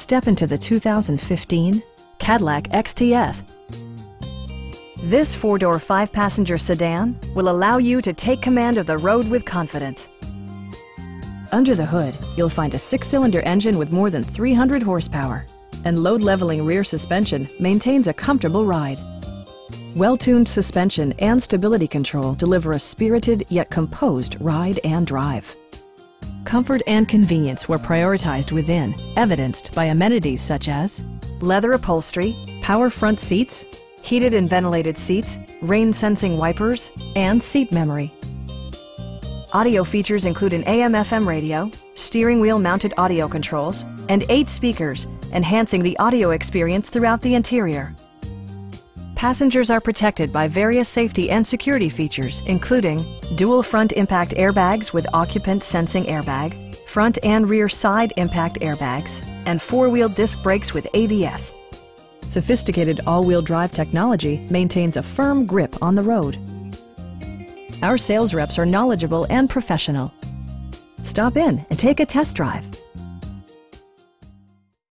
Step into the 2015 Cadillac XTS. This four-door, five-passenger sedan will allow you to take command of the road with confidence. Under the hood, you'll find a six-cylinder engine with more than 300 horsepower, and load-leveling rear suspension maintains a comfortable ride. Well-tuned suspension and stability control deliver a spirited yet composed ride and drive. Comfort and convenience were prioritized within, evidenced by amenities such as leather upholstery, power front seats, heated and ventilated seats, rain sensing wipers, and seat memory. Audio features include an AM FM radio, steering wheel mounted audio controls, and eight speakers, enhancing the audio experience throughout the interior. Passengers are protected by various safety and security features, including dual front impact airbags with occupant sensing airbag, front and rear side impact airbags, and four-wheel disc brakes with ABS. Sophisticated all-wheel drive technology maintains a firm grip on the road. Our sales reps are knowledgeable and professional. Stop in and take a test drive.